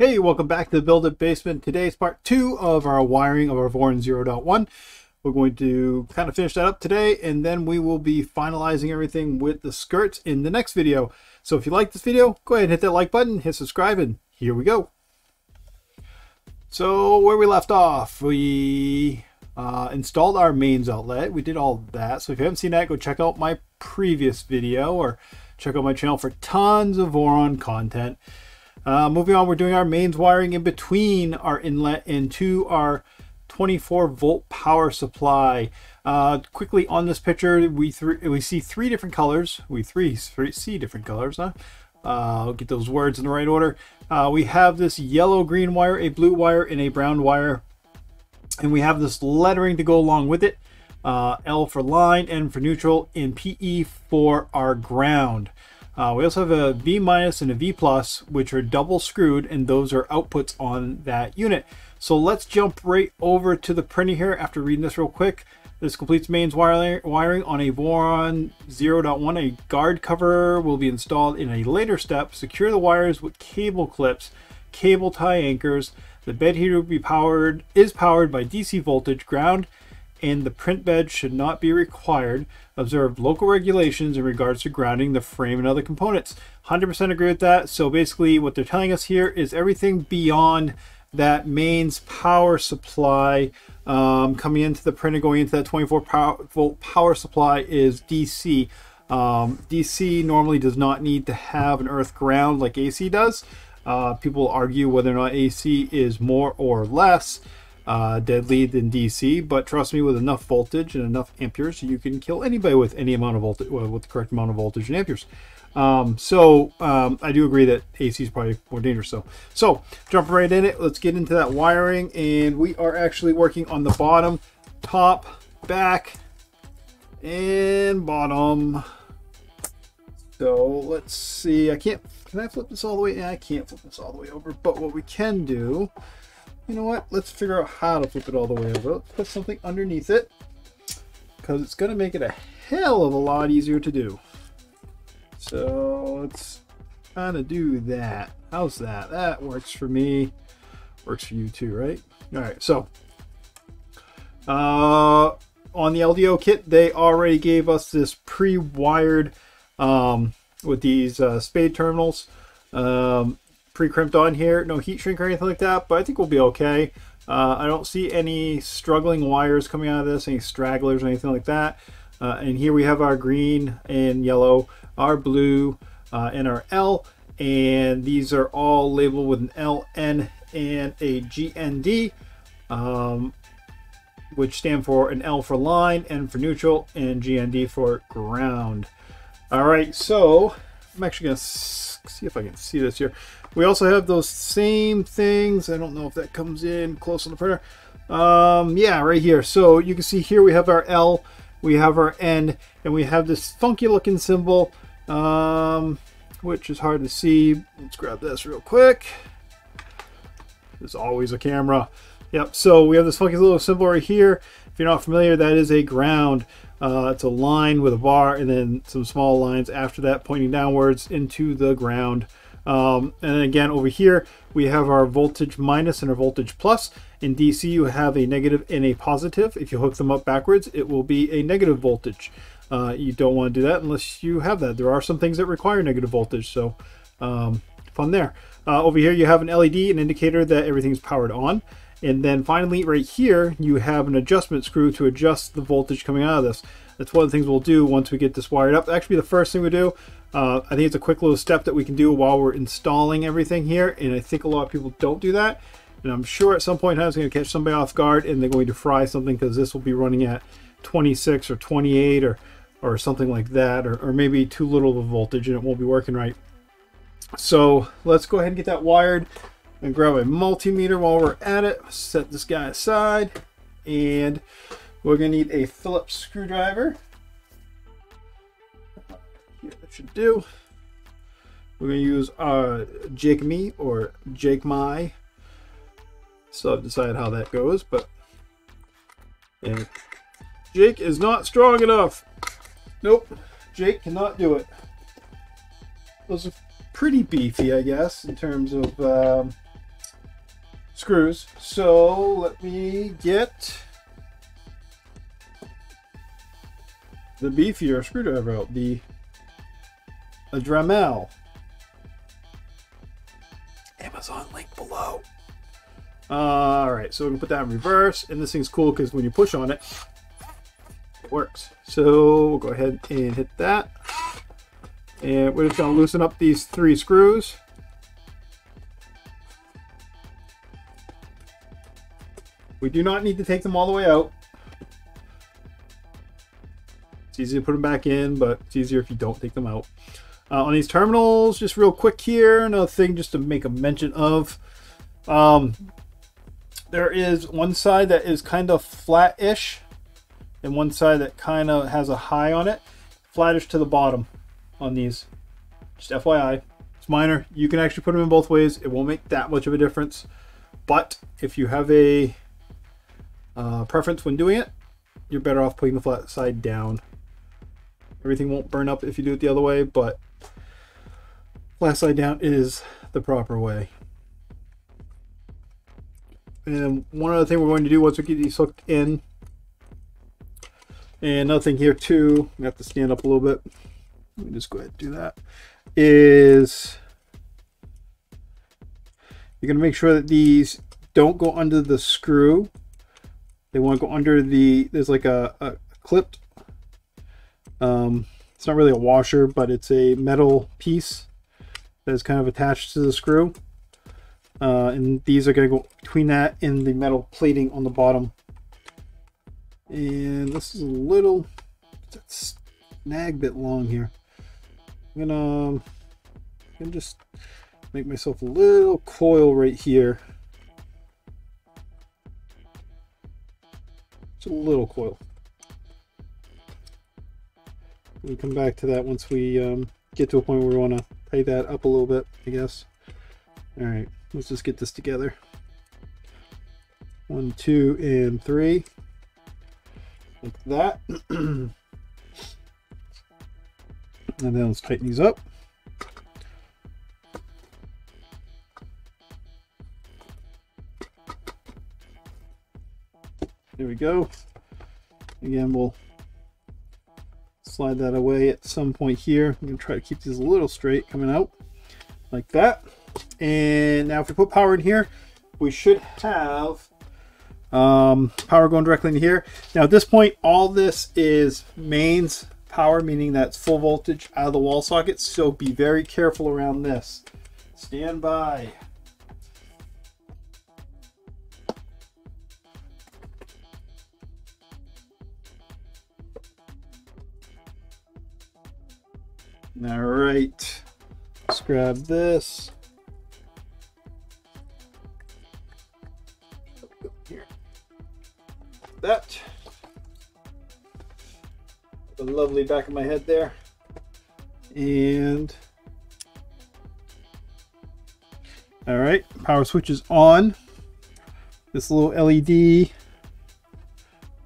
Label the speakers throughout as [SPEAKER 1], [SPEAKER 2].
[SPEAKER 1] Hey, welcome back to the Build It Basement. Today's part two of our wiring of our Voron 0.1. We're going to kind of finish that up today, and then we will be finalizing everything with the skirts in the next video. So if you like this video, go ahead and hit that like button, hit subscribe, and here we go. So where we left off, we uh, installed our mains outlet. We did all that. So if you haven't seen that, go check out my previous video or check out my channel for tons of Voron content. Uh, moving on, we're doing our mains wiring in between our inlet into our 24 volt power supply. Uh, quickly on this picture, we we see three different colors. We three, three see different colors. Huh? Uh, get those words in the right order. Uh, we have this yellow green wire, a blue wire, and a brown wire. And we have this lettering to go along with it. Uh, L for line, N for neutral, and PE for our ground. Uh, we also have a V minus and a V plus, which are double screwed, and those are outputs on that unit. So let's jump right over to the printer here after reading this real quick. This completes mains wiring on a Voron 0.1. A guard cover will be installed in a later step. Secure the wires with cable clips, cable tie anchors. The bed heater will be powered is powered by DC voltage ground and the print bed should not be required. Observe local regulations in regards to grounding the frame and other components. 100% agree with that. So basically what they're telling us here is everything beyond that mains power supply um, coming into the printer, going into that 24 power, volt power supply is DC. Um, DC normally does not need to have an earth ground like AC does. Uh, people argue whether or not AC is more or less uh, deadly than DC, but trust me, with enough voltage and enough amperes, you can kill anybody with any amount of voltage, with the correct amount of voltage and amperes. Um, so um, I do agree that AC is probably more dangerous. So, so jump right in it. Let's get into that wiring, and we are actually working on the bottom, top, back, and bottom. So let's see. I can't. Can I flip this all the way? Yeah, I can't flip this all the way over. But what we can do you know what? Let's figure out how to flip it all the way over. Let's put something underneath it because it's going to make it a hell of a lot easier to do. So let's kind of do that. How's that? That works for me. Works for you too, right? All right, so uh, on the LDO kit, they already gave us this pre-wired um, with these uh, spade terminals. Um, pre-crimped on here. No heat shrink or anything like that, but I think we'll be okay. Uh, I don't see any struggling wires coming out of this, any stragglers or anything like that. Uh, and here we have our green and yellow, our blue, uh, and our L. And these are all labeled with an LN and a GND, um, which stand for an L for line, N for neutral, and GND for ground. All right, so I'm actually going to see if I can see this here. We also have those same things. I don't know if that comes in close on the printer. Um, yeah, right here. So you can see here we have our L, we have our N, and we have this funky looking symbol, um, which is hard to see. Let's grab this real quick. There's always a camera. Yep, so we have this funky little symbol right here. If you're not familiar, that is a ground. Uh, it's a line with a bar and then some small lines after that pointing downwards into the ground. Um, and then again, over here, we have our voltage minus and our voltage plus. In DC, you have a negative and a positive. If you hook them up backwards, it will be a negative voltage. Uh, you don't want to do that unless you have that. There are some things that require negative voltage, so um, fun there. Uh, over here, you have an LED, an indicator that everything's powered on. And then finally, right here, you have an adjustment screw to adjust the voltage coming out of this. That's one of the things we'll do once we get this wired up. Actually, the first thing we do, uh, I think it's a quick little step that we can do while we're installing everything here. And I think a lot of people don't do that. And I'm sure at some point in time it's going to catch somebody off guard and they're going to fry something because this will be running at 26 or 28 or, or something like that. Or, or maybe too little of a voltage and it won't be working right. So let's go ahead and get that wired and grab a multimeter while we're at it. Set this guy aside and we're going to need a Phillips screwdriver. Yeah, that should do. We're going to use our Jake Me or Jake My. Still have to decide how that goes, but and Jake is not strong enough. Nope, Jake cannot do it. Those are pretty beefy, I guess, in terms of um, screws. So let me get the beefier screwdriver out, the a Dremel. Amazon link below. Uh, all right, so we can put that in reverse, and this thing's cool because when you push on it, it works. So we'll go ahead and hit that. And we're just gonna loosen up these three screws. We do not need to take them all the way out. Easy to put them back in, but it's easier if you don't take them out. Uh, on these terminals, just real quick here, another thing just to make a mention of. Um, there is one side that is kind of flat-ish and one side that kind of has a high on it. Flattish to the bottom on these. Just FYI. It's minor. You can actually put them in both ways. It won't make that much of a difference. But if you have a uh, preference when doing it, you're better off putting the flat side down. Everything won't burn up if you do it the other way, but last side down is the proper way. And one other thing we're going to do once we get these hooked in, and another thing here too, we have to stand up a little bit. Let me just go ahead and do that. Is you're going to make sure that these don't go under the screw. They want to go under the, there's like a, a clipped, um, it's not really a washer, but it's a metal piece that is kind of attached to the screw. Uh, and these are going to go between that and the metal plating on the bottom. And this is a little snag bit long here. I'm gonna, I'm just make myself a little coil right here. Just a little coil. We come back to that once we um, get to a point where we want to tighten that up a little bit, I guess. All right, let's just get this together. One, two, and three. Like that. and then let's tighten these up. There we go. Again, we'll slide that away at some point here. I'm going to try to keep these a little straight coming out like that. And now if we put power in here, we should have um, power going directly in here. Now at this point, all this is mains power, meaning that's full voltage out of the wall socket. So be very careful around this. Stand by. All right, let's grab this. Here. That. The lovely back of my head there. And all right, power switch is on. This little LED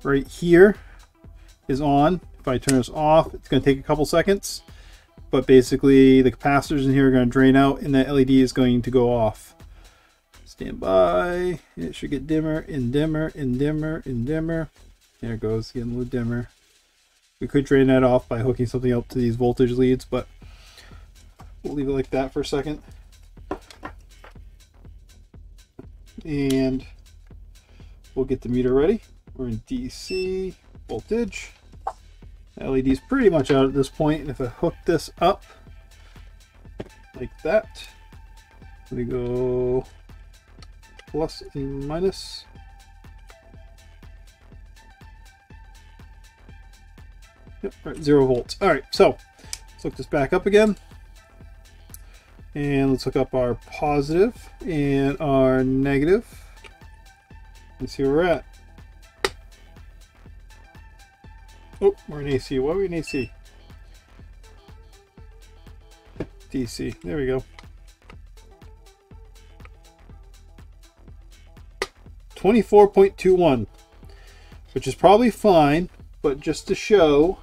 [SPEAKER 1] right here is on. If I turn this off, it's going to take a couple seconds but basically the capacitors in here are going to drain out and that LED is going to go off. Stand by. It should get dimmer and dimmer and dimmer and dimmer. There it goes, getting a little dimmer. We could drain that off by hooking something up to these voltage leads, but we'll leave it like that for a second. And we'll get the meter ready. We're in DC voltage. LED is pretty much out at this point. If I hook this up like that, we go plus and minus. Yep, right, zero volts. All right, so let's hook this back up again. And let's hook up our positive and our negative. Let's see where we're at. Oh, we're in AC. What are we in AC? DC. There we go. 24.21, which is probably fine, but just to show,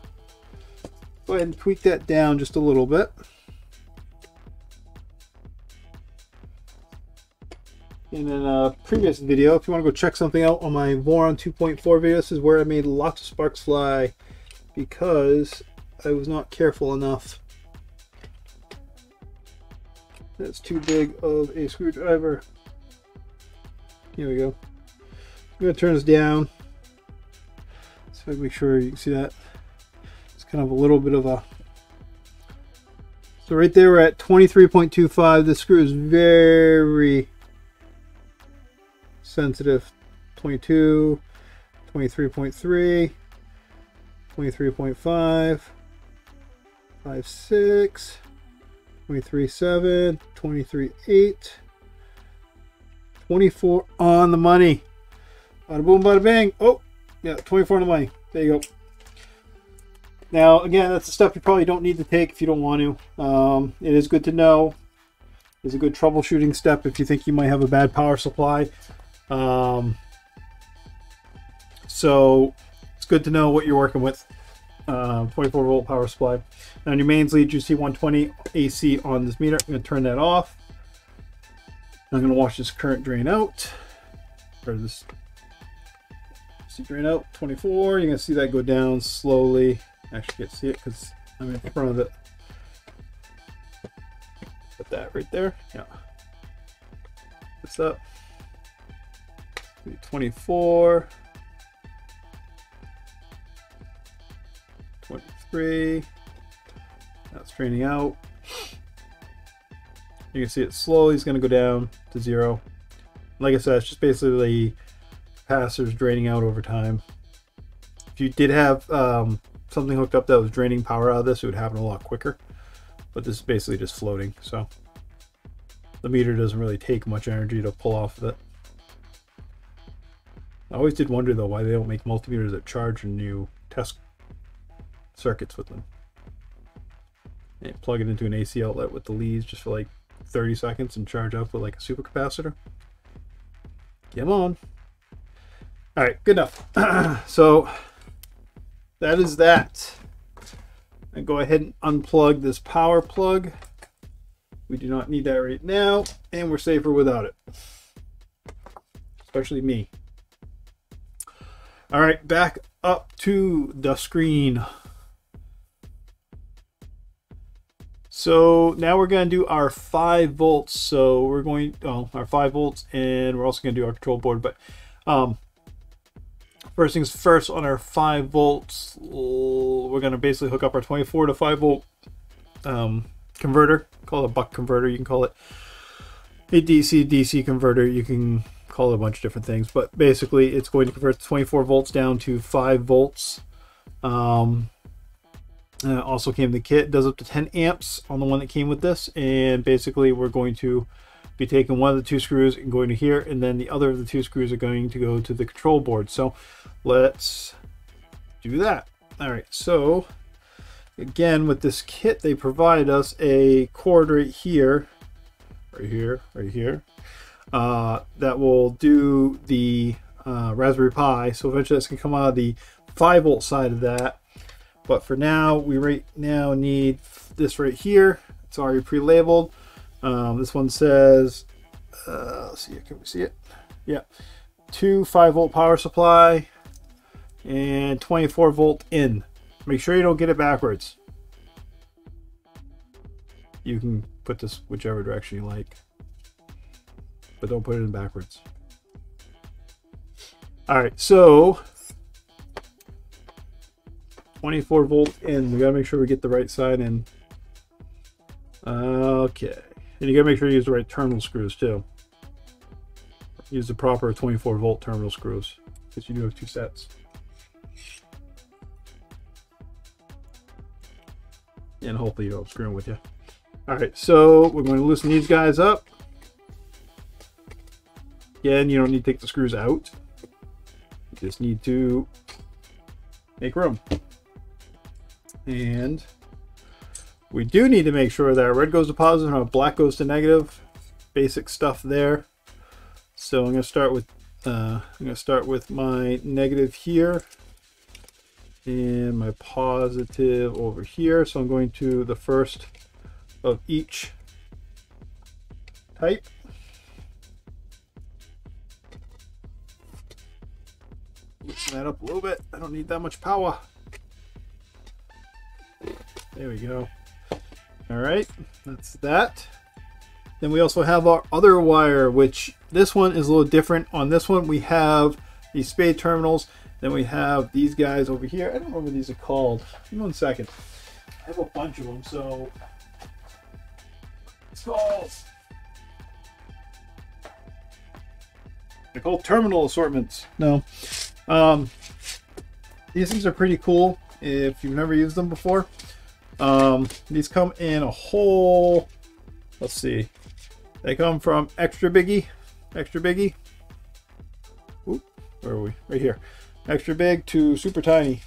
[SPEAKER 1] go ahead and tweak that down just a little bit. In a uh, previous video. If you want to go check something out on my Voron 2.4 video, this is where I made lots of sparks fly because I was not careful enough. That's too big of a screwdriver. Here we go. I'm going to turn this down so I make sure you can see that. It's kind of a little bit of a so right there we're at 23.25. The screw is very sensitive. 22, 23.3, 23.5, 5.6, 23.7, 23.8, 24 on the money. Bada boom, bada bang. Oh, yeah, 24 on the money. There you go. Now, again, that's the stuff you probably don't need to take if you don't want to. Um, it is good to know. It's a good troubleshooting step if you think you might have a bad power supply. Um, so it's good to know what you're working with. Uh, 24 volt power supply. On your mains lead, you see 120 AC on this meter. I'm going to turn that off. I'm going to watch this current drain out. Or this see drain out 24. You're going to see that go down slowly actually can't see it because I'm in front of it. Put that right there. Yeah. What's up? 24. 23. That's draining out. You can see it slowly is going to go down to zero. Like I said, it's just basically capacitors draining out over time. If you did have um, something hooked up that was draining power out of this, it would happen a lot quicker. But this is basically just floating, so the meter doesn't really take much energy to pull off of it. I always did wonder though why they don't make multimeters that charge you test circuits with them. And plug it into an AC outlet with the leads just for like 30 seconds and charge up with like a supercapacitor. Come on. All right, good enough. so that is that. And go ahead and unplug this power plug. We do not need that right now, and we're safer without it. Especially me. All right, back up to the screen. So now we're going to do our 5 volts. So we're going, oh, our 5 volts, and we're also going to do our control board. But um, First things first, on our 5 volts, we're going to basically hook up our 24 to 5 volt um, converter. Call it a buck converter, you can call it a DC DC converter. You can call it a bunch of different things, but basically it's going to convert 24 volts down to 5 volts. Um, uh, also came the kit, does up to 10 amps on the one that came with this, and basically we're going to be taking one of the two screws and going to here, and then the other of the two screws are going to go to the control board. So let's do that. All right, so again, with this kit, they provide us a cord right here, right here, right here, uh, that will do the uh, Raspberry Pi. So eventually that's gonna come out of the 5 volt side of that. But for now, we right now need this right here. It's already pre-labeled. Um, this one says, uh, let's see, can we see it? Yeah, two 5 volt power supply and 24 volt in. Make sure you don't get it backwards. You can put this whichever direction you like, but don't put it in backwards. All right, so 24 volt in. We gotta make sure we get the right side in. Okay. And you gotta make sure you use the right terminal screws too. Use the proper 24 volt terminal screws because you do have two sets. And hopefully you don't screw with you. All right, so we're going to loosen these guys up. Again, you don't need to take the screws out. You just need to make room. And we do need to make sure that red goes to positive and black goes to negative. Basic stuff there. So I'm going to start with uh, I'm going to start with my negative here and my positive over here. So I'm going to the first of each type. Loosen that up a little bit. I don't need that much power. There we go. All right, that's that. Then we also have our other wire, which this one is a little different. On this one, we have these spade terminals. Then we have these guys over here. I don't remember what these are called. Give me one second. I have a bunch of them, so it's called. They're called terminal assortments. No. Um, these things are pretty cool if you've never used them before. Um, these come in a whole, let's see, they come from extra biggie, extra biggie. Oop, where are we? Right here. Extra big to super tiny.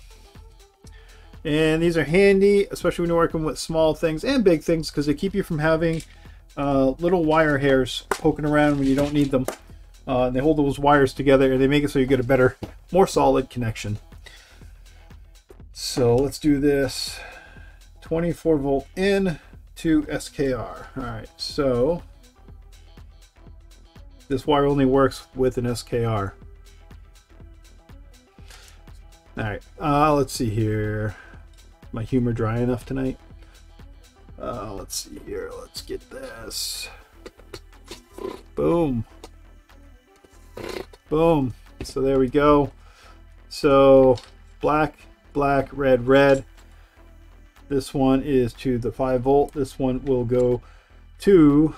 [SPEAKER 1] And these are handy, especially when you're working with small things and big things, because they keep you from having uh, little wire hairs poking around when you don't need them. Uh, they hold those wires together and they make it so you get a better, more solid connection. So let's do this 24 volt in to SKR. All right, so this wire only works with an SKR. All right, uh, let's see here. My humor dry enough tonight? Uh, let's see here. Let's get this. Boom. Boom. So there we go. So black, black, red, red. This one is to the 5 volt. This one will go to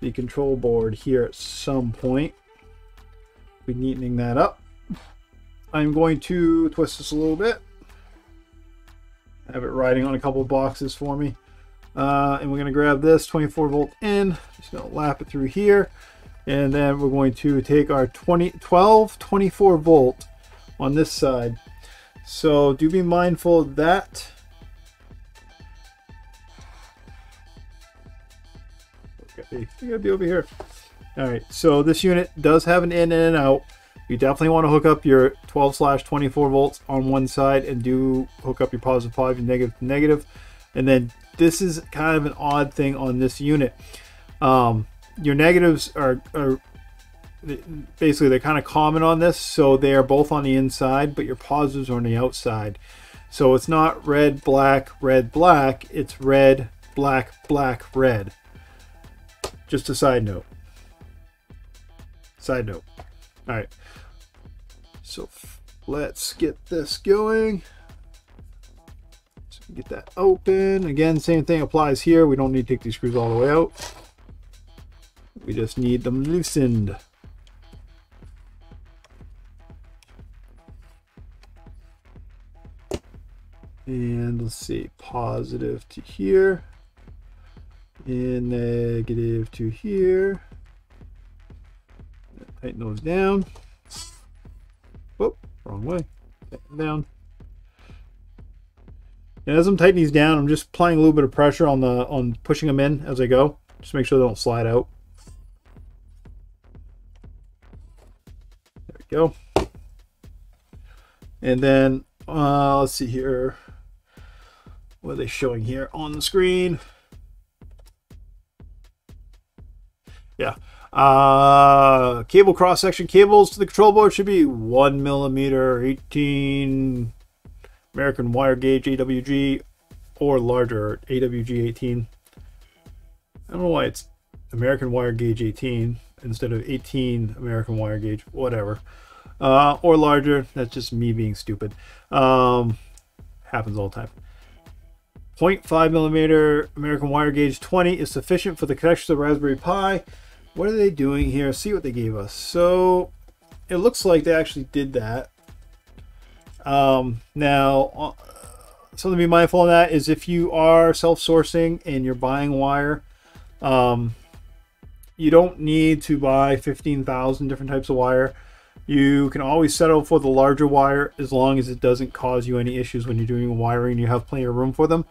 [SPEAKER 1] the control board here at some point. Be neatening that up. I'm going to twist this a little bit. Have it riding on a couple boxes for me. Uh, and we're going to grab this 24 volt in. Just going to lap it through here. And then we're going to take our 20, 12 24 volt on this side. So do be mindful of that. Okay, you gotta be over here. All right, so this unit does have an in and an out. You definitely want to hook up your 12 slash 24 volts on one side and do hook up your positive five and negative negative. And then this is kind of an odd thing on this unit. Um, your negatives are, are basically they're kind of common on this so they are both on the inside but your positives are on the outside. So it's not red black red black it's red black black red. Just a side note. Side note. All right so let's get this going. So get that open. Again same thing applies here. We don't need to take these screws all the way out we just need them loosened And let's see, positive to here. And negative to here. Tighten those down. Whoop, wrong way. Tighten down. And as I'm tightening these down, I'm just applying a little bit of pressure on the on pushing them in as I go. Just make sure they don't slide out. Go. And then uh, let's see here. What are they showing here on the screen? Yeah. Uh, cable cross section cables to the control board should be one millimeter, 18 American wire gauge AWG or larger AWG 18. I don't know why it's American wire gauge 18 instead of 18 American wire gauge, whatever. Uh, or larger. That's just me being stupid. Um, happens all the time. 0.5 millimeter American wire gauge 20 is sufficient for the connection to the Raspberry Pi. What are they doing here? See what they gave us. So it looks like they actually did that. Um, now, uh, something to be mindful of that is if you are self-sourcing and you're buying wire, um, you don't need to buy 15,000 different types of wire. You can always settle for the larger wire as long as it doesn't cause you any issues when you're doing wiring. You have plenty of room for them.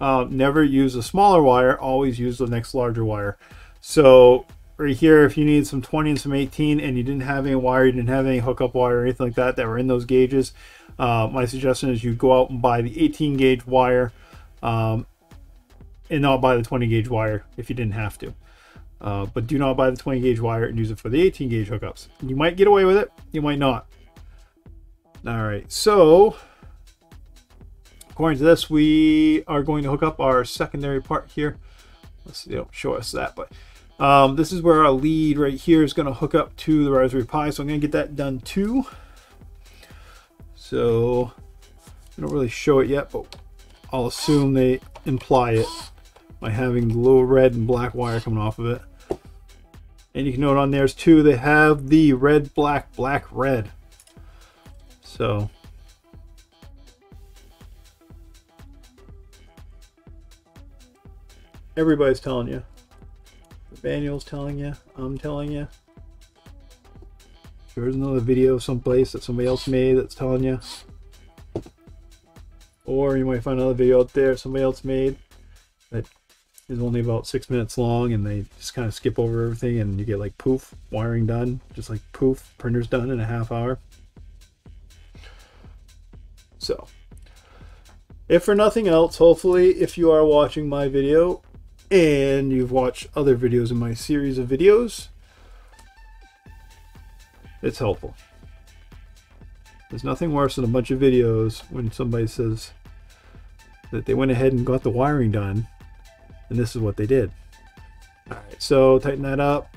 [SPEAKER 1] Uh, never use a smaller wire, always use the next larger wire. So right here, if you need some 20 and some 18 and you didn't have any wire, you didn't have any hookup wire or anything like that that were in those gauges, uh, my suggestion is you go out and buy the 18 gauge wire um, and not buy the 20 gauge wire if you didn't have to. Uh, but do not buy the 20 gauge wire and use it for the 18 gauge hookups. You might get away with it, you might not. All right, so according to this, we are going to hook up our secondary part here. Let's see, they don't show us that, but um, this is where our lead right here is going to hook up to the Raspberry Pi. So I'm going to get that done too. So I don't really show it yet, but I'll assume they imply it by having the little red and black wire coming off of it. And you can note on theirs too, they have the red, black, black, red. So everybody's telling you. Daniel's telling you. I'm telling you. There's another video someplace that somebody else made that's telling you. Or you might find another video out there somebody else made that is only about six minutes long and they just kind of skip over everything and you get like poof, wiring done. Just like poof, printer's done in a half hour. So, if for nothing else, hopefully if you are watching my video and you've watched other videos in my series of videos, it's helpful. There's nothing worse than a bunch of videos when somebody says that they went ahead and got the wiring done, and this is what they did. Alright, so tighten that up.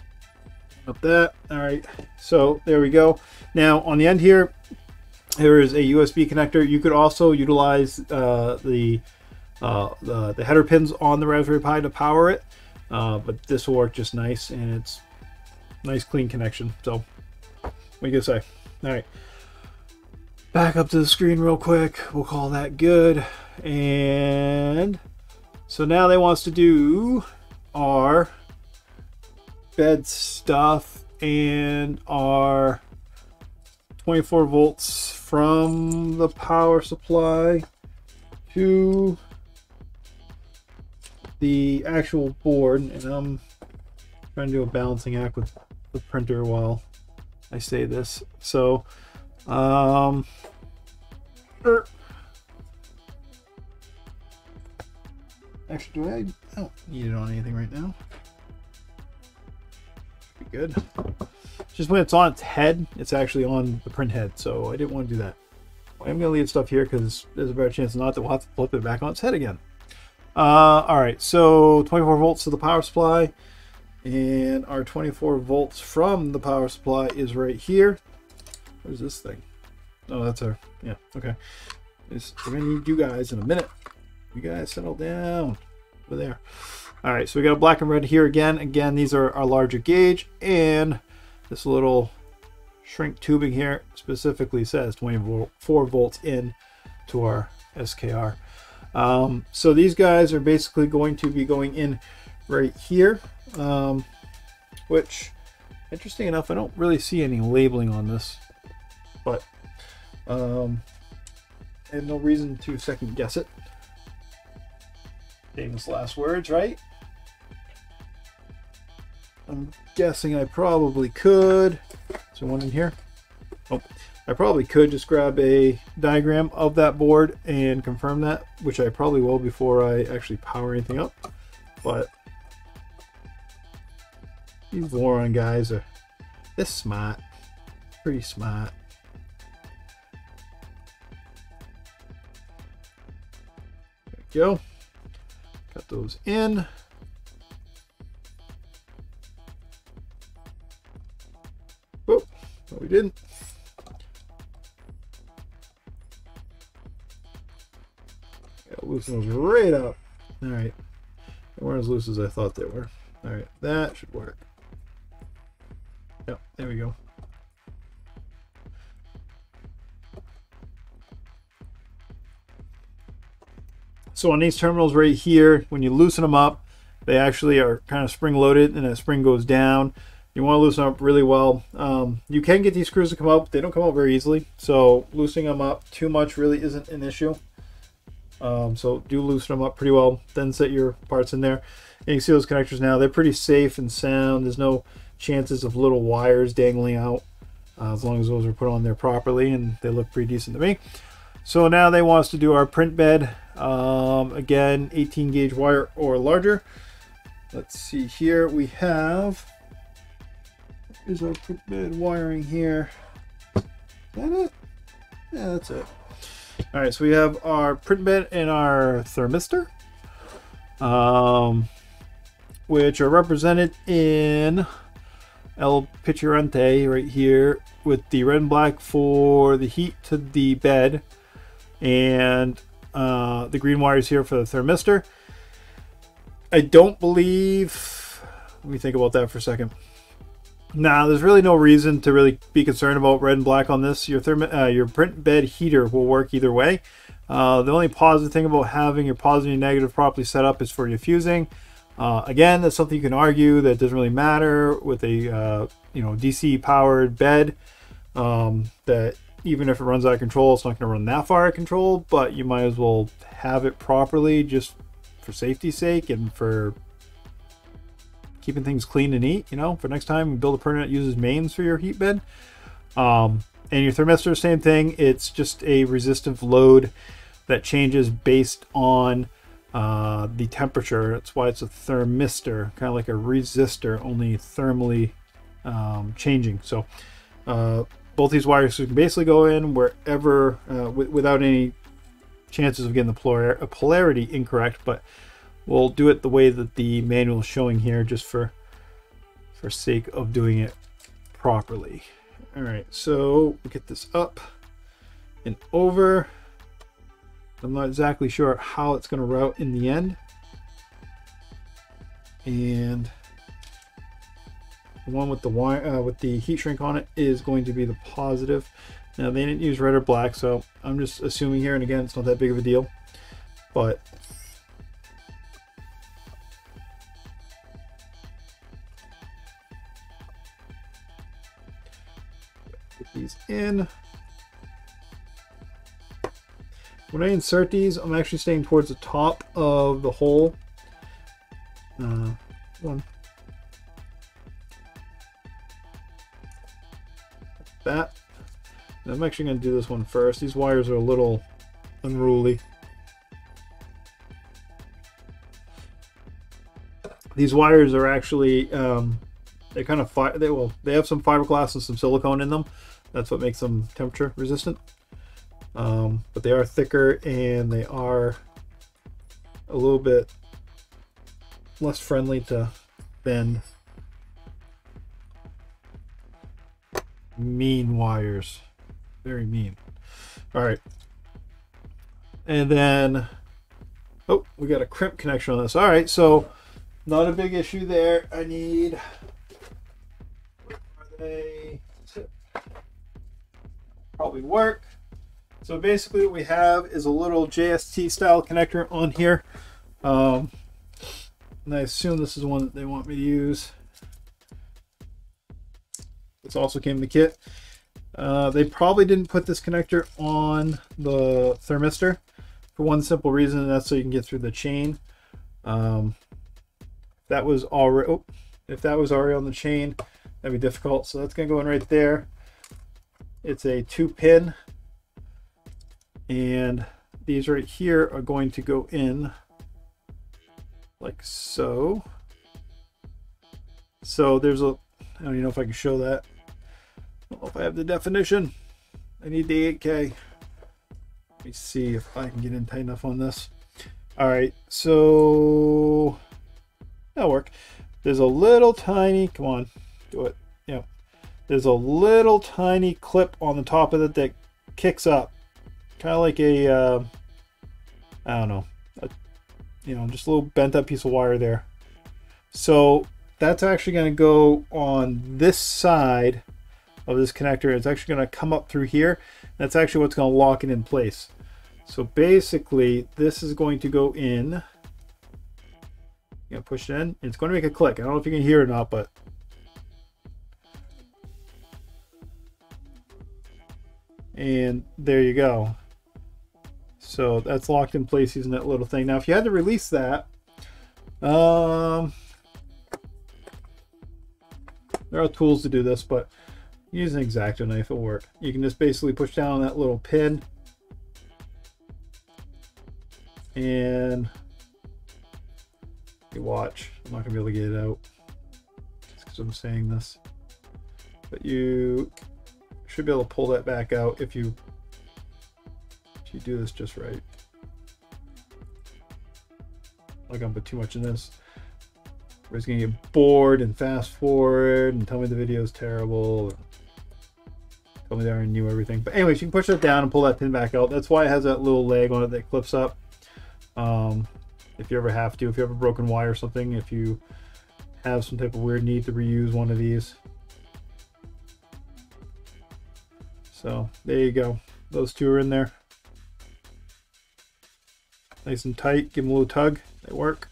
[SPEAKER 1] Up that. Alright, so there we go. Now on the end here, there is a USB connector. You could also utilize uh, the uh, the, the header pins on the Raspberry Pi to power it. Uh, but this will work just nice and it's nice clean connection. So what you gonna say? All right, back up to the screen real quick. We'll call that good. And so now they want us to do our bed stuff and our 24 volts from the power supply to the actual board, and I'm trying to do a balancing act with the printer while I say this. So, um, er, actually, do I? I don't need it on anything right now. Be good. Just when it's on its head, it's actually on the print head, so I didn't want to do that. I'm going to leave stuff here because there's a better chance not that we'll have to flip it back on its head again. Uh, all right, so 24 volts to the power supply, and our 24 volts from the power supply is right here. What is this thing? Oh, that's our, yeah, okay. We're gonna need you guys in a minute. You guys settle down over there. All right, so we got a black and red here again. Again, these are our larger gauge, and this little shrink tubing here specifically says 24 volts in to our SKR. Um, so these guys are basically going to be going in right here, um, which, interesting enough, I don't really see any labeling on this, but um, I have no reason to second guess it. Famous last words, right? I'm guessing I probably could. Is there one in here? Oh, I probably could just grab a diagram of that board and confirm that, which I probably will before I actually power anything up. But these Voron guys are this smart, pretty smart. There we go. Got those in. Oh, no, we didn't. loosen those right up. All right. They weren't as loose as I thought they were. All right, that should work. Yep, there we go. So on these terminals right here, when you loosen them up, they actually are kind of spring loaded and a spring goes down. You want to loosen up really well. Um, you can get these screws to come out, they don't come out very easily. So loosening them up too much really isn't an issue. Um, so do loosen them up pretty well. Then set your parts in there. And you see those connectors now. They're pretty safe and sound. There's no chances of little wires dangling out uh, as long as those are put on there properly and they look pretty decent to me. So now they want us to do our print bed. Um, again, 18 gauge wire or larger. Let's see here. We have is our print bed wiring here. Is that it? Yeah, that's it. All right, so we have our print bed and our thermistor, um, which are represented in El Picturante right here with the red and black for the heat to the bed and uh, the green wires here for the thermistor. I don't believe. Let me think about that for a second. Nah, there's really no reason to really be concerned about red and black on this. Your uh, your print bed heater will work either way. Uh, the only positive thing about having your positive and negative properly set up is for your fusing. Uh, again, that's something you can argue that doesn't really matter with a uh, you know DC powered bed. Um, that even if it runs out of control, it's not going to run that far out of control. But you might as well have it properly just for safety's sake and for keeping things clean and neat. You know, for next time, you build a printer that uses mains for your heat bed. Um, and your thermistor, same thing. It's just a resistive load that changes based on uh, the temperature. That's why it's a thermistor, kind of like a resistor, only thermally um, changing. So uh, both these wires can basically go in wherever uh, without any chances of getting the polar polarity incorrect, but we'll do it the way that the manual is showing here just for for sake of doing it properly. All right, so we'll get this up and over. I'm not exactly sure how it's going to route in the end. And one with the wire uh, with the heat shrink on it is going to be the positive. Now they didn't use red or black, so I'm just assuming here, and again, it's not that big of a deal. But put these in. When I insert these, I'm actually staying towards the top of the hole. Uh, one. I'm actually going to do this one first. These wires are a little unruly. These wires are actually, um, they kind of, they will, they have some fiberglass and some silicone in them. That's what makes them temperature resistant. Um, but they are thicker and they are a little bit less friendly to bend. Mean wires. Very mean. All right. And then, oh, we got a crimp connection on this. All right, so not a big issue there. I need, they? Probably work. So basically what we have is a little JST style connector on here. Um, and I assume this is one that they want me to use. This also came in the kit. Uh, they probably didn't put this connector on the thermistor for one simple reason, and that's so you can get through the chain. Um, that was already, oh, if that was already on the chain, that'd be difficult. So that's gonna go in right there. It's a two pin and these right here are going to go in like so. So there's a, I don't even know if I can show that. If I have the definition. I need the 8K. Let me see if I can get in tight enough on this. All right, so that'll work. There's a little tiny, come on, do it. Yeah. There's a little tiny clip on the top of it that kicks up. Kind of like a, uh, I don't know, a, you know, just a little bent up piece of wire there. So that's actually going to go on this side of this connector. It's actually going to come up through here. That's actually what's going to lock it in place. So basically, this is going to go in. You push it in. It's going to make a click. I don't know if you can hear it or not, but and there you go. So that's locked in place using that little thing. Now, if you had to release that, um, there are tools to do this, but use an X-Acto knife it'll work. You can just basically push down on that little pin and you watch. I'm not gonna be able to get it out because I'm saying this, but you should be able to pull that back out if you if you do this just right. Like I'm put too much in this. Everybody's gonna get bored and fast forward and tell me the video is terrible. Me they already knew everything. But anyways, you can push that down and pull that pin back out. That's why it has that little leg on it that clips up. Um, if you ever have to, if you have a broken wire or something, if you have some type of weird need to reuse one of these. So there you go. Those two are in there. Nice and tight. Give them a little tug. They work.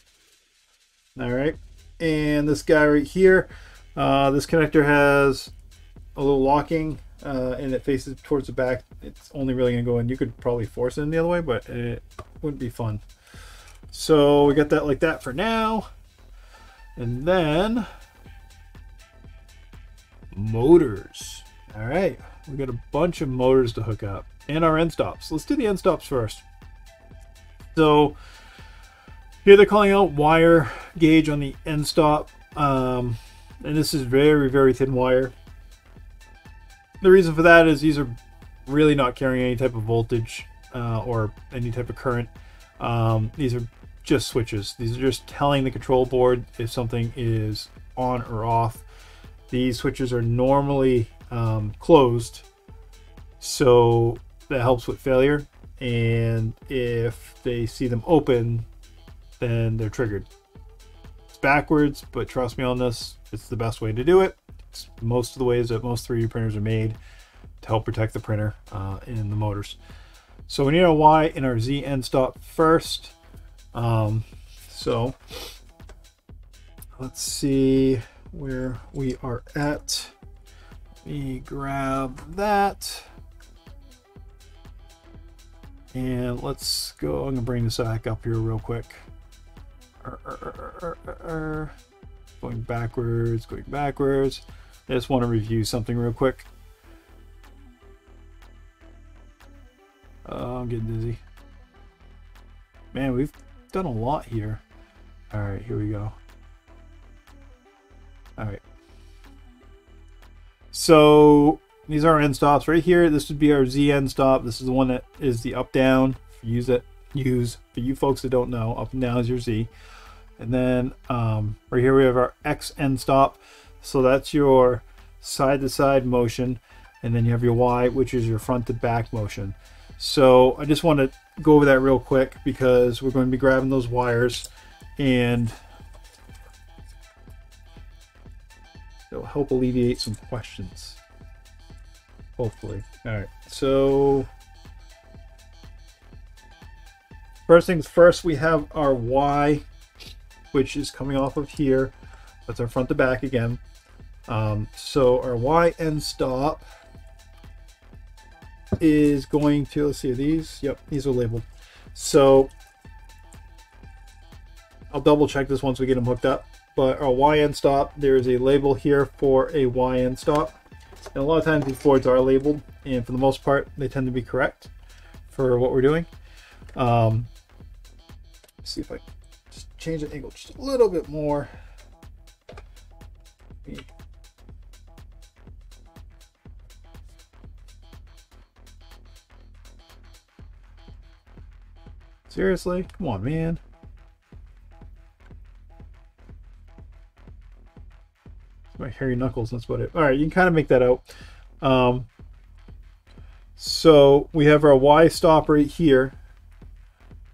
[SPEAKER 1] All right. And this guy right here, uh, this connector has a little locking uh, and it faces towards the back. It's only really going to go in. You could probably force it in the other way, but it wouldn't be fun. So we got that like that for now. And then motors. All right, we got a bunch of motors to hook up and our end stops. Let's do the end stops first. So here they're calling out wire gauge on the end stop. Um, and this is very, very thin wire. The reason for that is these are really not carrying any type of voltage uh, or any type of current. Um, these are just switches. These are just telling the control board if something is on or off. These switches are normally um, closed, so that helps with failure. And if they see them open, then they're triggered. It's backwards, but trust me on this, it's the best way to do it. It's most of the ways that most 3D printers are made to help protect the printer uh, in the motors. So we need our Y and our Z end stop first. Um, so let's see where we are at. Let me grab that. And let's go, I'm gonna bring this back up here real quick. Going backwards, going backwards. I just want to review something real quick. Oh, I'm getting dizzy. Man, we've done a lot here. All right, here we go. All right. So these are end stops right here. This would be our Z end stop. This is the one that is the up down. Use it. Use for you folks that don't know. Up and down is your Z. And then um, right here we have our X end stop. So that's your side to side motion. And then you have your Y, which is your front to back motion. So I just want to go over that real quick because we're going to be grabbing those wires and it'll help alleviate some questions. Hopefully. All right. So first things first, we have our Y, which is coming off of here. That's our front to back again. Um, so our Y end stop is going to, let's see, these? Yep, these are labeled. So I'll double check this once we get them hooked up. But our Y end stop, there's a label here for a Y end stop. And a lot of times these boards are labeled, and for the most part, they tend to be correct for what we're doing. Um, see if I just change the angle just a little bit more. Seriously? Come on, man. My hairy knuckles, that's about it. All right, you can kind of make that out. Um, so we have our Y stop right here,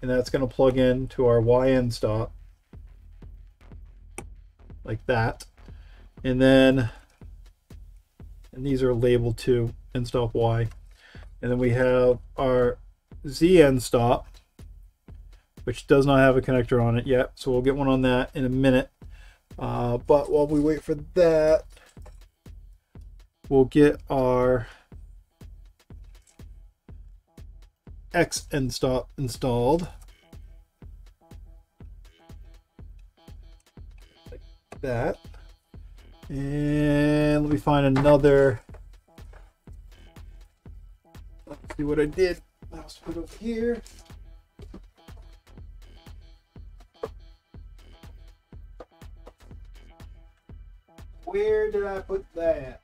[SPEAKER 1] and that's going to plug in to our Y end stop, like that. And then, and these are labeled to end stop Y. And then we have our Z end stop, which does not have a connector on it yet. So we'll get one on that in a minute. Uh, but while we wait for that, we'll get our X end stop installed. Like that. And let me find another. Let's see what I did. Mouse put over here. Where did I put that?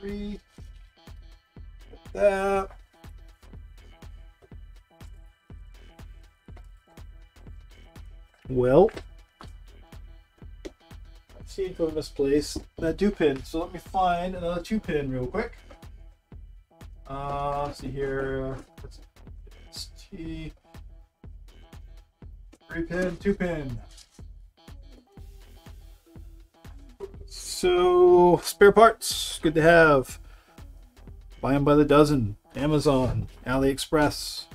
[SPEAKER 1] Three, that. Well, I seem to have misplaced that two pin. So let me find another two pin real quick. Uh, let's see here. It's T. Three pin, two pin. So, spare parts, good to have. Buy them by the dozen. Amazon, AliExpress.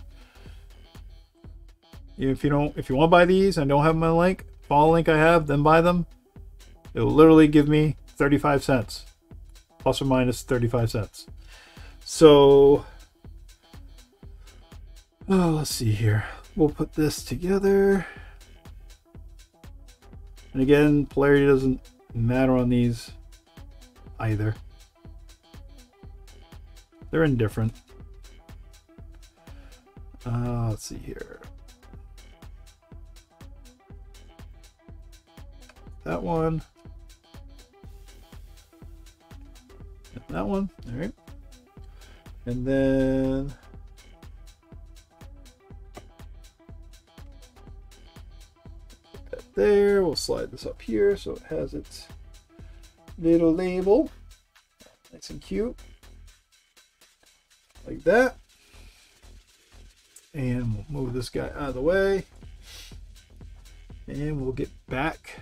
[SPEAKER 1] If you don't, if you want to buy these and don't have my link, follow the link I have, then buy them. It will literally give me 35 cents, plus or minus 35 cents. So, oh, let's see here. We'll put this together. And again, polarity doesn't matter on these either. They're indifferent. Uh, let's see here. That one. That one. All right. And then there. We'll slide this up here so it has its little label. Nice and cute. Like that. And we'll move this guy out of the way. And we'll get back.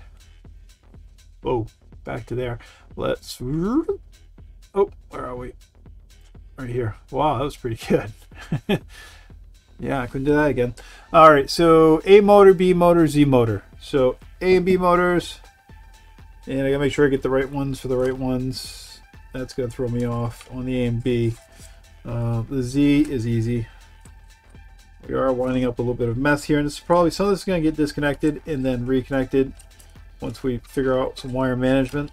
[SPEAKER 1] Oh, back to there. Let's. Oh, where are we? Right here. Wow, that was pretty good. yeah, I couldn't do that again. All right, so A motor, B motor, Z motor. So A and B motors. And I gotta make sure I get the right ones for the right ones. That's gonna throw me off on the A and B. Uh, the Z is easy. We are winding up a little bit of mess here, and is probably some of this is gonna get disconnected and then reconnected once we figure out some wire management.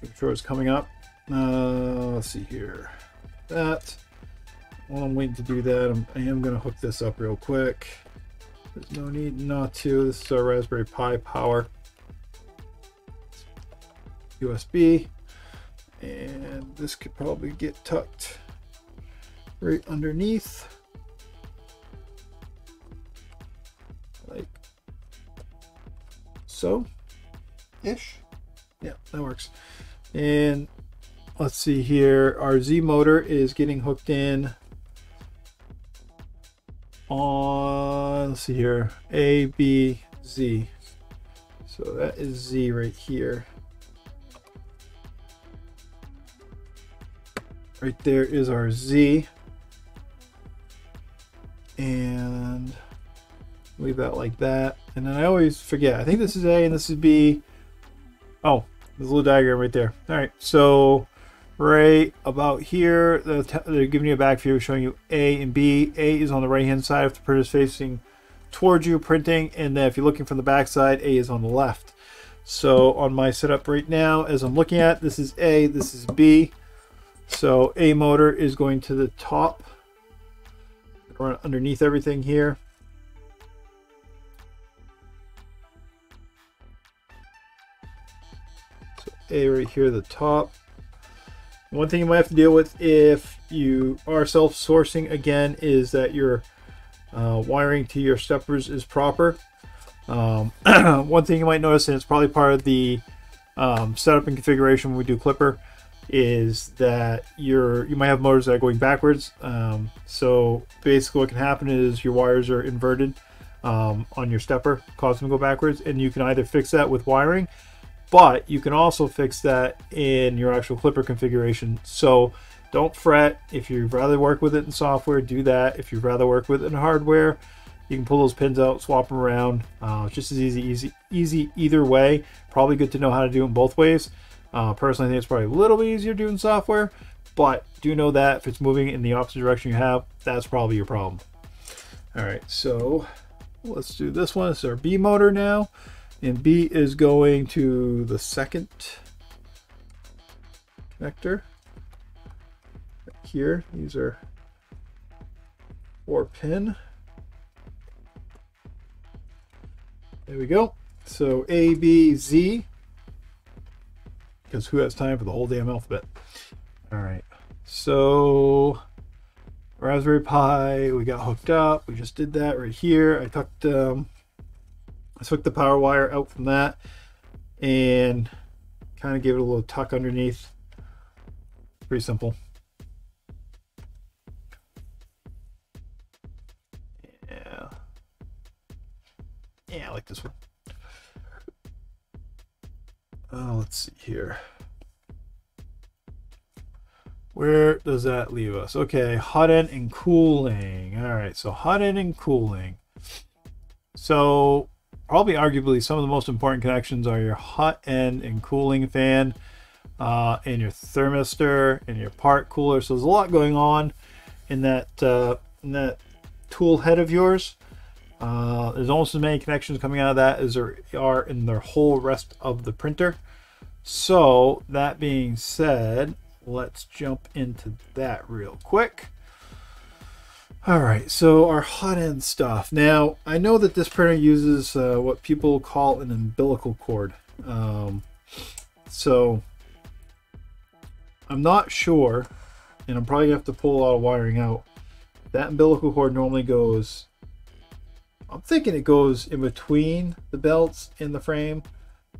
[SPEAKER 1] Make sure it's coming up. Uh, let's see here. That. While I'm waiting to do that, I'm, I am going to hook this up real quick. There's no need not to. This is our Raspberry Pi power. USB. And this could probably get tucked right underneath. Like so. Ish. Yeah, that works. And let's see here. Our Z motor is getting hooked in on, let's see here, A, B, Z. So that is Z right here. Right there is our Z. And leave that like that. And then I always forget. I think this is A and this is B. Oh, there's a little diagram right there. All right, so right about here, they're giving you a back view showing you A and B. A is on the right hand side if the printer is facing towards you printing, and then if you're looking from the back side, A is on the left. So on my setup right now, as I'm looking at, this is A, this is B. So A motor is going to the top, underneath everything here. So A right here, the top. One thing you might have to deal with if you are self-sourcing again is that your uh, wiring to your steppers is proper. Um, one thing you might notice, and it's probably part of the um, setup and configuration when we do Klipper, is that your you might have motors that are going backwards. Um, so basically, what can happen is your wires are inverted um, on your stepper, causing them to go backwards, and you can either fix that with wiring but you can also fix that in your actual Klipper configuration. So don't fret. If you'd rather work with it in software, do that. If you'd rather work with it in hardware, you can pull those pins out, swap them around. Uh, it's just as easy, easy, easy either way. Probably good to know how to do it in both ways. Uh, personally, I think it's probably a little bit easier doing software, but do know that if it's moving in the opposite direction you have, that's probably your problem. All right, so let's do this one. It's our B motor now and B is going to the second connector here. These are four pin. There we go. So A, B, Z, because who has time for the whole damn alphabet? All right. So Raspberry Pi, we got hooked up. We just did that right here. I tucked, um, I took the power wire out from that and kind of gave it a little tuck underneath. Pretty simple. Yeah. Yeah, I like this one. Oh, let's see here. Where does that leave us? Okay, hot end and cooling. All right, so hot end and cooling. So probably arguably some of the most important connections are your hot end and cooling fan uh, and your thermistor and your part cooler. So there's a lot going on in that uh, in that tool head of yours. Uh, there's almost as many connections coming out of that as there are in the whole rest of the printer. So that being said, let's jump into that real quick. All right, so our hot end stuff. Now, I know that this printer uses uh, what people call an umbilical cord. Um, so I'm not sure, and I'm probably gonna have to pull a lot of wiring out. That umbilical cord normally goes, I'm thinking it goes in between the belts in the frame,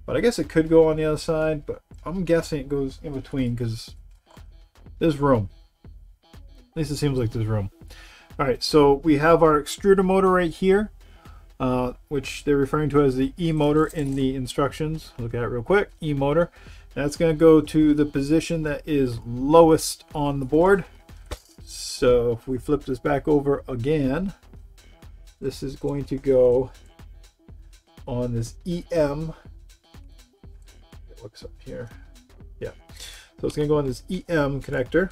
[SPEAKER 1] but I guess it could go on the other side, but I'm guessing it goes in between because there's room. At least it seems like there's room. All right, so we have our extruder motor right here, uh, which they're referring to as the E motor in the instructions. Look at it real quick, E motor. That's gonna go to the position that is lowest on the board. So if we flip this back over again, this is going to go on this EM. It looks up here. Yeah. So it's going to go on this EM connector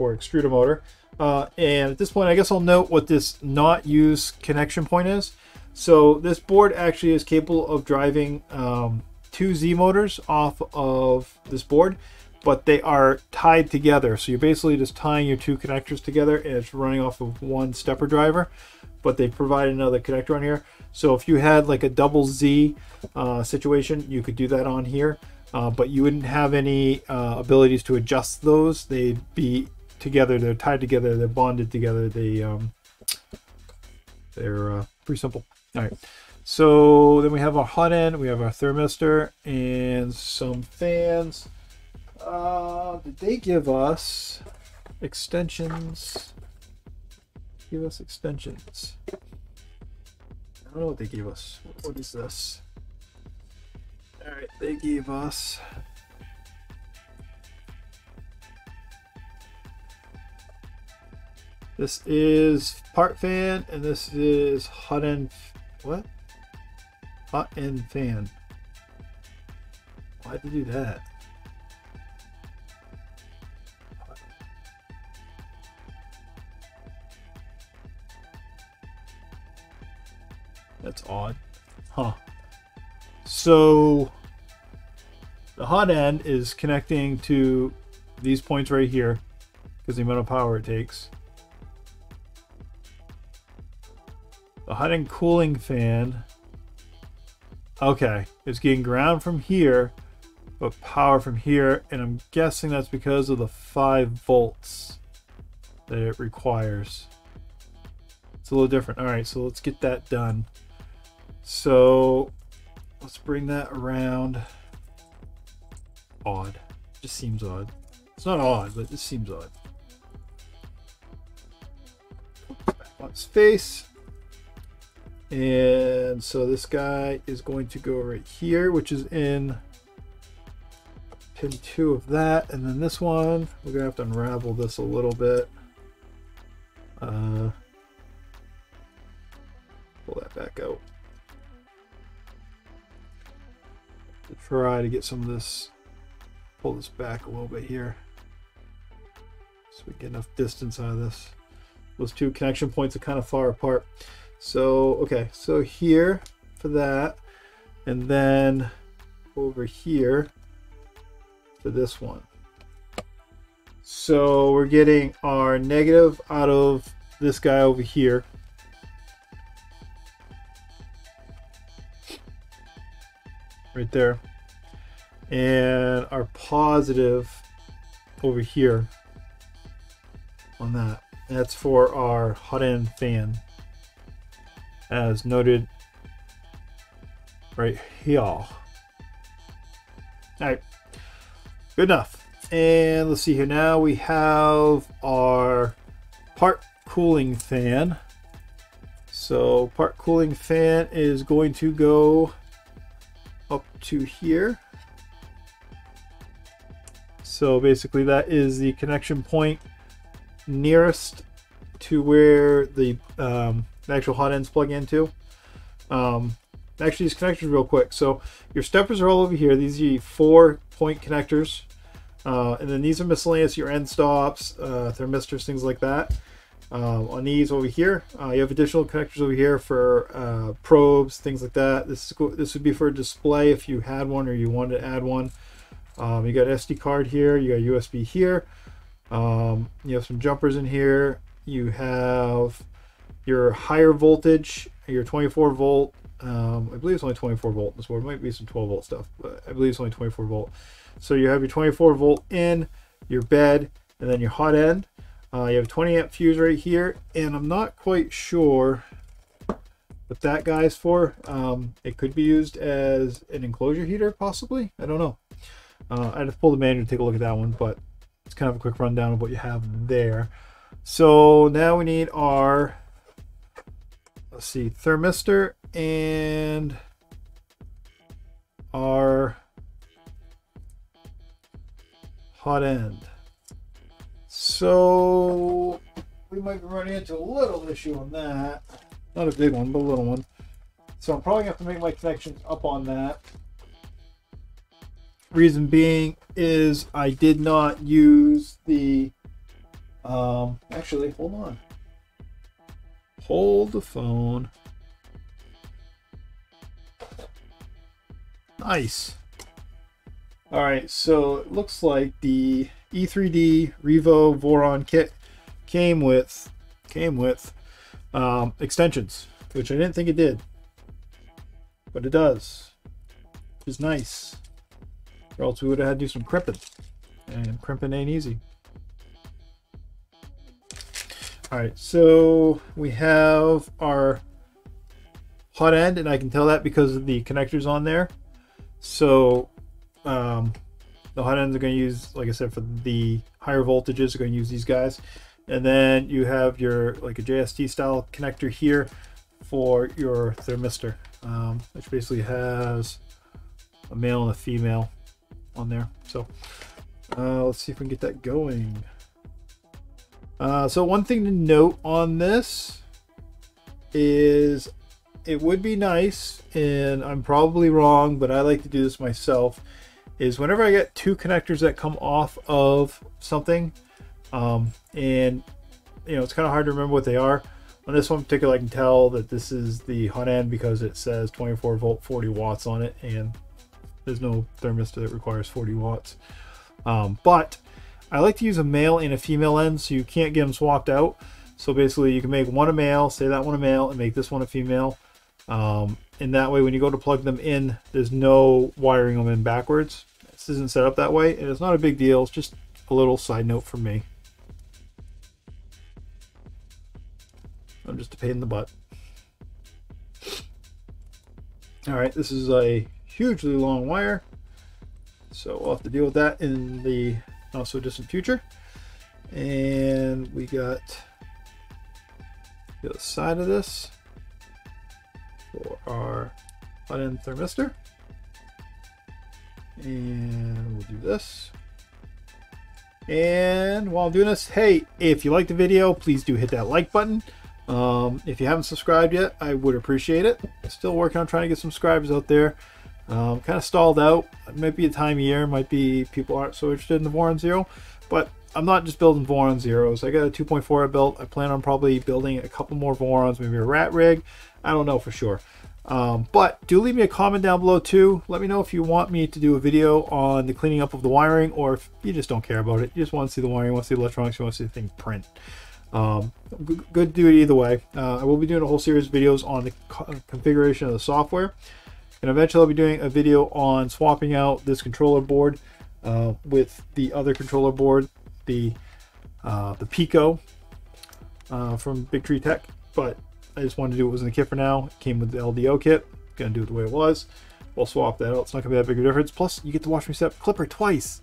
[SPEAKER 1] or extruder motor. Uh, and at this point, I guess I'll note what this not use connection point is. So this board actually is capable of driving um, two Z motors off of this board, but they are tied together. So you're basically just tying your two connectors together and it's running off of one stepper driver, but they provide another connector on here. So if you had like a double Z uh, situation, you could do that on here, uh, but you wouldn't have any uh, abilities to adjust those. They'd be together. They're tied together. They're bonded together. They um, they're uh, pretty simple. All right. So then we have our hot end. We have our thermistor and some fans. Uh, did they give us extensions? Give us extensions. I don't know what they gave us. What is this? All right, they gave us. This is part fan, and this is hot end. What? Hot end fan. Why'd you do that? That's odd. Huh. So the hot end is connecting to these points right here because the amount of power it takes. The hot end cooling fan, okay, it's getting ground from here, but power from here, and I'm guessing that's because of the 5 volts that it requires. It's a little different. All right, so let's get that done. So let's bring that around. Odd. Just seems odd. It's not odd, but it seems odd. Back on its face. And so this guy is going to go right here, which is in pin two of that. And then this one, we're gonna have to unravel this a little bit. Uh, pull that back out. To try to get some of this, pull this back a little bit here. So we get enough distance out of this. Those two connection points are kind of far apart. So, okay, so here for that, and then over here for this one. So we're getting our negative out of this guy over here. Right there. and our positive over here on that. That's for our hot end fan, as noted right here. All right, good enough. And let's see here now we have our part cooling fan. So part cooling fan is going to go up to here. So basically that is the connection point nearest to where the, um, actual hot ends plug into. Um, actually, these connectors real quick. So your steppers are all over here. These are your four point connectors. Uh, and then these are miscellaneous, your end stops, uh, thermistors, things like that. Uh, on these over here, uh, you have additional connectors over here for uh, probes, things like that. This is, this would be for a display if you had one or you wanted to add one. Um, you got SD card here, you got USB here. Um, you have some jumpers in here. You have your higher voltage, your 24 volt. Um, I believe it's only 24 volt. This board might be some 12 volt stuff, but I believe it's only 24 volt. So you have your 24 volt in, your bed, and then your hot end. Uh, you have 20 amp fuse right here, and I'm not quite sure what that guy's for. Um, it could be used as an enclosure heater, possibly. I don't know. Uh, I'd have to pull the manual to take a look at that one, but it's kind of a quick rundown of what you have there. So now we need our, let's see, thermistor and our hot end. So we might be running into a little issue on that. Not a big one, but a little one. So I'm probably going to have to make my connections up on that. Reason being is I did not use the, um, actually, hold on. Hold the phone. Nice. All right, so it looks like the E3D Revo Voron kit came with came with um, extensions, which I didn't think it did, but it does. Which is nice. Or else we would have had to do some crimping, and crimping ain't easy. All right, so we have our hot end, and I can tell that because of the connectors on there. So um, the hot ends are going to use, like I said, for the higher voltages, are going to use these guys. And then you have your like a JST style connector here for your thermistor, um, which basically has a male and a female on there. So uh, let's see if we can get that going. Uh, so one thing to note on this is it would be nice, and I'm probably wrong, but I like to do this myself, is whenever I get two connectors that come off of something, um, and you know, it's kind of hard to remember what they are. On this one particular, I can tell that this is the hot end because it says 24 volt, 40 watts on it, and there's no thermistor that requires 40 watts. Um, but I like to use a male and a female end, so you can't get them swapped out. So basically, you can make one a male, say that one a male, and make this one a female. Um, and that way, when you go to plug them in, there's no wiring them in backwards. This isn't set up that way, and it's not a big deal. It's just a little side note for me. I'm just a pain in the butt. All right, this is a hugely long wire, so we'll have to deal with that in the not so distant future. And we got the other side of this for our end thermistor. And we'll do this. And while I'm doing this, hey, if you like the video, please do hit that like button. Um, if you haven't subscribed yet, I would appreciate it. Still working on trying to get subscribers out there. Um, kind of stalled out. It might be a time of year. Might be people aren't so interested in the Voron Zero. But I'm not just building Voron Zeros. I got a 2.4 I built. I plan on probably building a couple more Vorons, maybe a rat rig. I don't know for sure. Um, but do leave me a comment down below too. Let me know if you want me to do a video on the cleaning up of the wiring or if you just don't care about it. You just want to see the wiring, you want to see the electronics, you want to see the thing print. Um, good to do it either way. Uh, I will be doing a whole series of videos on the co configuration of the software And eventually I'll be doing a video on swapping out this controller board uh, with the other controller board, the uh, the Pico uh, from Big Tree Tech. But I just wanted to do what was in the kit for now. It came with the LDO kit. Gonna do it the way it was. We'll swap that out. It's not gonna be that big of a difference. Plus, you get to watch me set Klipper twice.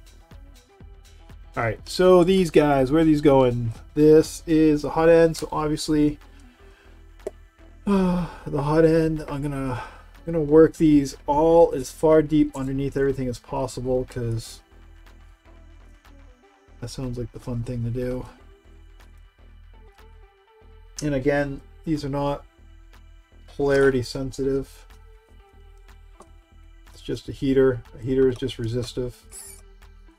[SPEAKER 1] All right, so these guys, where are these going? This is a hot end, so obviously uh, the hot end, I'm gonna I'm gonna work these all as far deep underneath everything as possible because that sounds like the fun thing to do. And again, these are not polarity sensitive. It's just a heater. A heater is just resistive.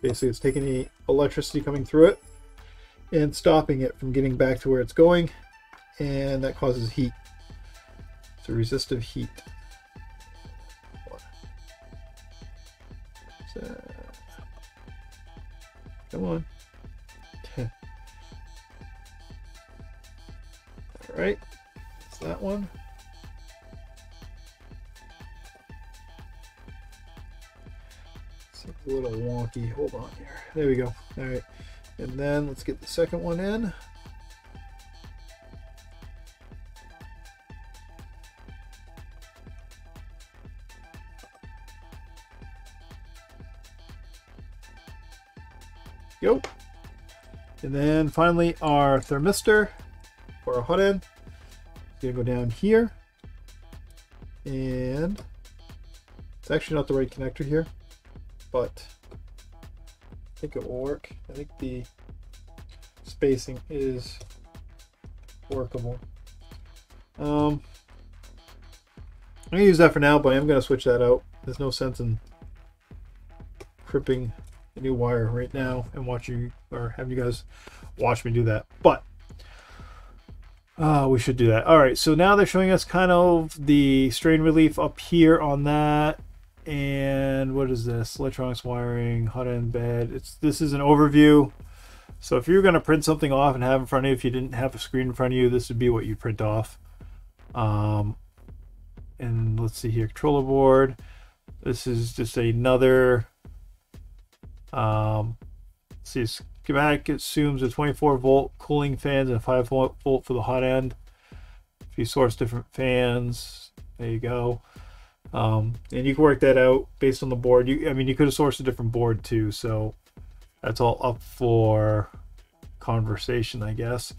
[SPEAKER 1] Basically, it's taking the electricity coming through it and stopping it from getting back to where it's going, and that causes heat. A resistive heat. Come on. All right, it's that one. It's a little wonky. Hold on here. There we go. All right. And then let's get the second one in. Go. And then finally our thermistor for our hot end. It's gonna go down here. And it's actually not the right connector here but I think it will work. I think the spacing is workable. Um, I'm to use that for now, but I'm to switch that out. There's no sense in crimping new wire right now and watching or having you guys watch me do that. But uh, we should do that. All right, so now they're showing us kind of the strain relief up here on that. And what is this? Electronics wiring hot end bed. It's this is an overview. So if you're going to print something off and have in front of you if you didn't have a screen in front of you this would be what you print off. Um, and let's see here controller board. This is just another um, see schematic assumes a 24 volt cooling fans and 5 volt for the hot end if you source different fans there you go um, and you can work that out based on the board. You, I mean, you could have sourced a different board too, so that's all up for conversation, I guess.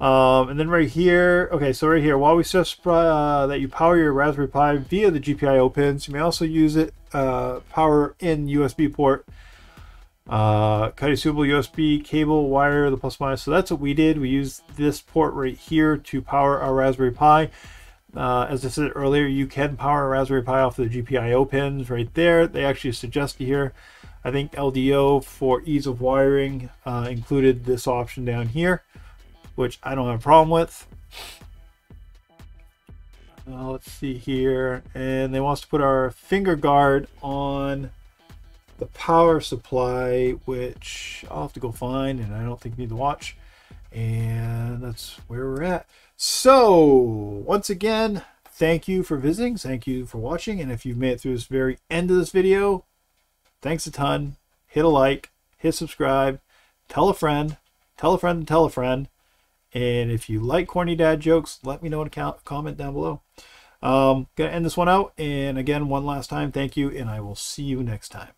[SPEAKER 1] Um, and then right here, okay, so right here, while we specify uh, that you power your Raspberry Pi via the GPIO pins, you may also use it uh, power in USB port. Uh, cut a suitable USB cable wire the plus minus. So that's what we did. We used this port right here to power our Raspberry Pi. Uh, as I said earlier, you can power a Raspberry Pi off the GPIO pins right there. They actually suggest here. I think LDO for ease of wiring uh, included this option down here, which I don't have a problem with. Uh, let's see here. And they want us to put our finger guard on the power supply, which I'll have to go find, and I don't think you need to watch. And that's where we're at. So, once again, thank you for visiting. Thank you for watching. And if you've made it through this very end of this video, thanks a ton. Hit a like, hit subscribe, tell a friend, tell a friend, tell a friend. And if you like corny dad jokes, let me know in a comment down below. Um, gonna end this one out. And again, one last time, thank you, and I will see you next time.